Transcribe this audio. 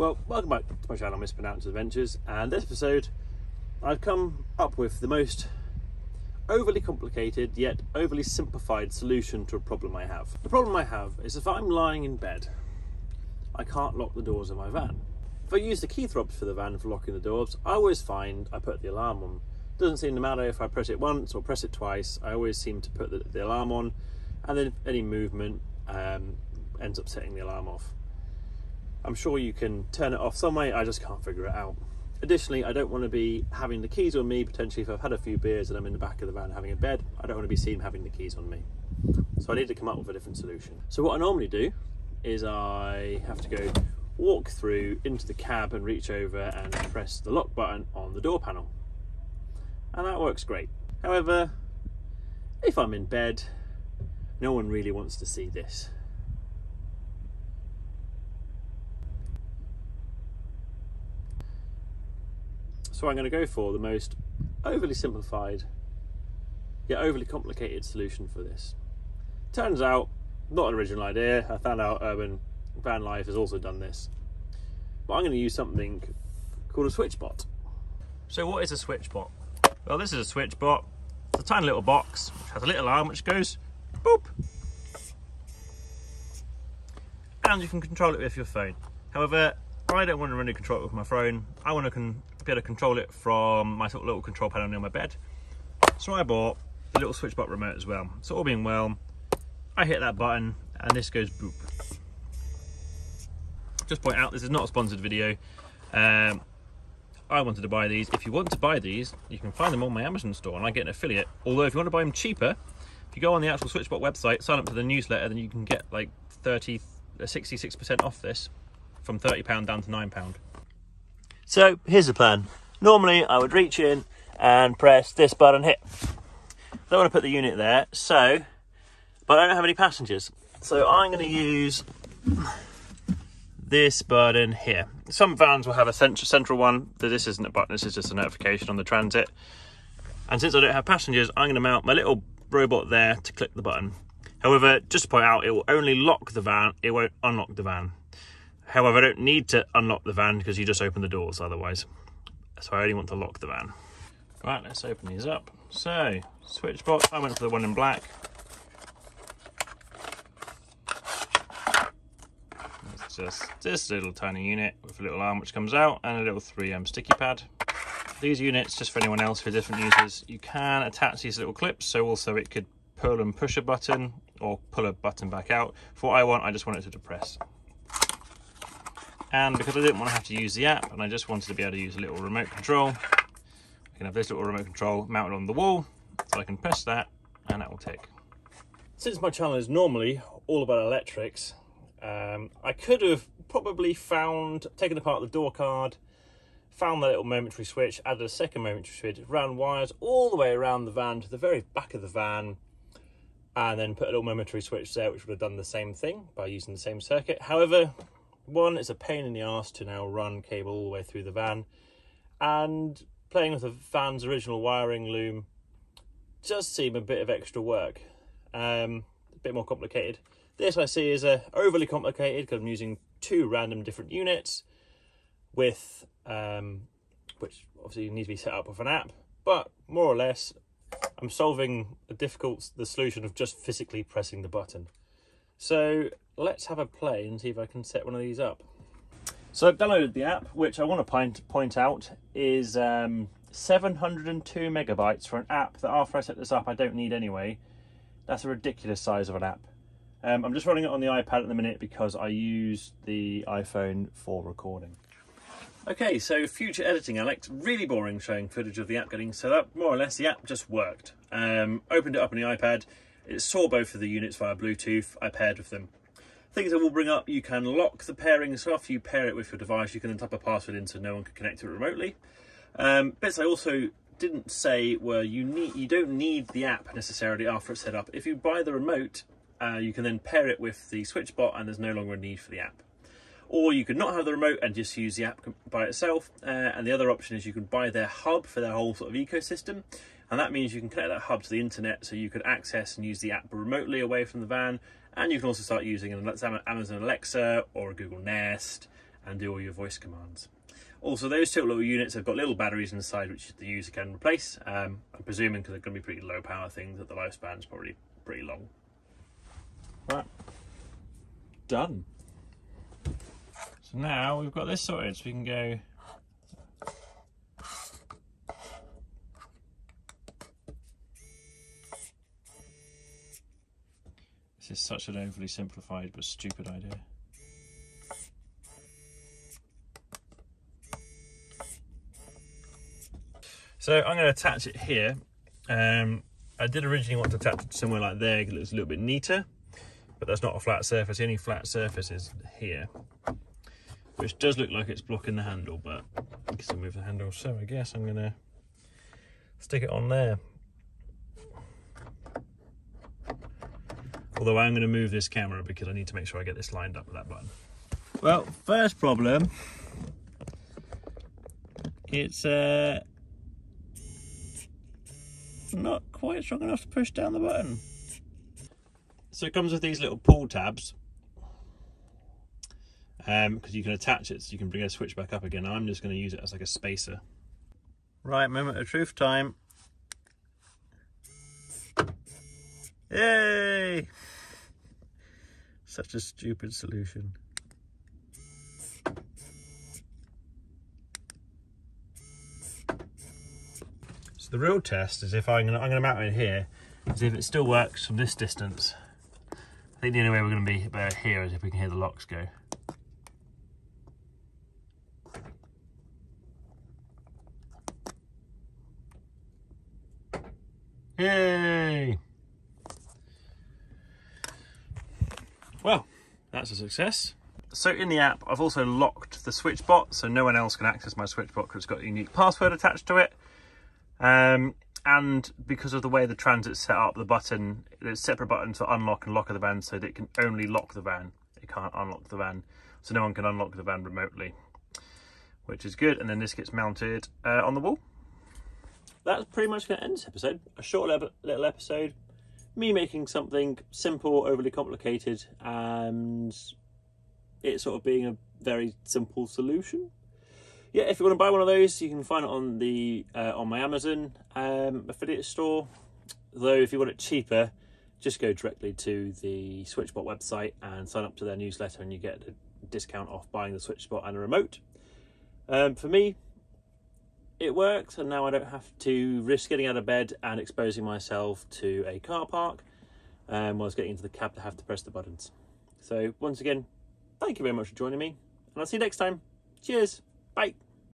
Well, welcome back to my channel, Mispronounced Adventures, and this episode I've come up with the most overly complicated yet overly simplified solution to a problem I have. The problem I have is if I'm lying in bed, I can't lock the doors of my van. If I use the key fobs for the van for locking the doors, I always find I put the alarm on. Doesn't seem to matter if I press it once or press it twice, I always seem to put the, the alarm on, and then any movement um, ends up setting the alarm off. I'm sure you can turn it off some way, I just can't figure it out. Additionally, I don't want to be having the keys on me, potentially if I've had a few beers and I'm in the back of the van having a bed, I don't want to be seen having the keys on me. So I need to come up with a different solution. So what I normally do is I have to go walk through into the cab and reach over and press the lock button on the door panel. And that works great. However, if I'm in bed, no one really wants to see this. So I'm going to go for the most overly simplified yet overly complicated solution for this. Turns out, not an original idea. I found out Urban Van Life has also done this. But I'm going to use something called a switchbot. So what is a switchbot? Well, this is a switchbot. It's a tiny little box which has a little arm which goes boop. And you can control it with your phone. However, I don't want to really control it with my phone. I want to be able to control it from my sort of little control panel near my bed. So I bought the little switchbot remote as well. So all being well, I hit that button and this goes boop. Just point out, this is not a sponsored video. Um, I wanted to buy these. If you want to buy these, you can find them on my Amazon store and I get an affiliate. Although if you want to buy them cheaper, if you go on the actual Switchbot website, sign up to the newsletter, then you can get like 30, 66% uh, off this from £30 down to £9. So here's the plan. Normally I would reach in and press this button here. Don't want to put the unit there, so, but I don't have any passengers. So I'm going to use this button here. Some vans will have a central, central one. This isn't a button, this is just a notification on the transit. And since I don't have passengers, I'm going to mount my little robot there to click the button. However, just to point out, it will only lock the van, it won't unlock the van. However, I don't need to unlock the van because you just open the doors otherwise. So I only want to lock the van. Right, let's open these up. So, SwitchBot, I went for the one in black. It's just this little tiny unit with a little arm which comes out and a little 3M sticky pad. These units, just for anyone else for different users, you can attach these little clips so also it could pull and push a button or pull a button back out. For what I want, I just want it to depress. And because I didn't want to have to use the app and I just wanted to be able to use a little remote control, I can have this little remote control mounted on the wall, so I can press that and that will tick. Since my channel is normally all about electrics, um, I could have probably found, taken apart the door card, found that little momentary switch, added a second momentary switch, ran wires all the way around the van to the very back of the van, and then put a little momentary switch there, which would have done the same thing by using the same circuit. However, one, it's a pain in the ass to now run cable all the way through the van, and playing with the van's original wiring loom does seem a bit of extra work, um, a bit more complicated. This I see is a overly complicated because I'm using two random different units with um, which obviously needs to be set up with an app, but more or less I'm solving a difficult the solution of just physically pressing the button. So let's have a play and see if I can set one of these up. So I've downloaded the app, which I want to point, point out is um, 702 megabytes for an app that after I set this up I don't need anyway. That's a ridiculous size of an app. Um, I'm just running it on the iPad at the minute because I use the iPhone for recording. Okay, so future editing, Alex. Really boring showing footage of the app getting set up. More or less, the app just worked. Um, opened it up on the iPad. It saw both of the units via Bluetooth. I paired with them. Things I will bring up, you can lock the pairing, so after you pair it with your device, you can then type a password in so no one can connect to it remotely. Um, bits I also didn't say were you need you don't need the app necessarily after it's set up. If you buy the remote, uh, you can then pair it with the switch bot and there's no longer a need for the app. Or you could not have the remote and just use the app by itself. Uh, and the other option is you can buy their hub for their whole sort of ecosystem. And that means you can connect that hub to the internet so you could access and use the app remotely away from the van and you can also start using an Amazon Alexa or a Google Nest and do all your voice commands. Also, those two little units have got little batteries inside which the user can replace. Um, I'm presuming because they're going to be pretty low power things that the lifespan is probably pretty long. Right, done. So now we've got this sorted, so we can go This is such an overly simplified but stupid idea. So I'm going to attach it here. Um, I did originally want to attach it somewhere like there because it looks a little bit neater, but that's not a flat surface. Only flat surface is here, which does look like it's blocking the handle, but I can still move the handle. So I guess I'm going to stick it on there. Although I'm going to move this camera because I need to make sure I get this lined up with that button. Well, first problem, it's uh, not quite strong enough to push down the button. So it comes with these little pull tabs because um, you can attach it so you can bring a switch back up again. I'm just going to use it as like a spacer. Right, moment of truth time. Yay! Such a stupid solution. So the real test is if I'm gonna, I'm gonna mount it here, is if it still works from this distance. I think the only way we're gonna be about here is if we can hear the locks go. Yay! Well, that's a success. So in the app, I've also locked the SwitchBot, so no one else can access my SwitchBot because it's got a unique password attached to it. Um, and because of the way the transit's set up, the button, there's separate buttons for unlock and lock of the van so that it can only lock the van. It can't unlock the van. So no one can unlock the van remotely, which is good. And then this gets mounted uh, on the wall. That's pretty much going to end this episode. A short little episode me making something simple, overly complicated, and it sort of being a very simple solution. Yeah, if you want to buy one of those, you can find it on the uh, on my Amazon um, affiliate store. Though, if you want it cheaper, just go directly to the SwitchBot website and sign up to their newsletter, and you get a discount off buying the SwitchBot and a remote. Um, for me, it works and now I don't have to risk getting out of bed and exposing myself to a car park um, whilst getting into the cab to have to press the buttons. So once again, thank you very much for joining me and I'll see you next time. Cheers. Bye.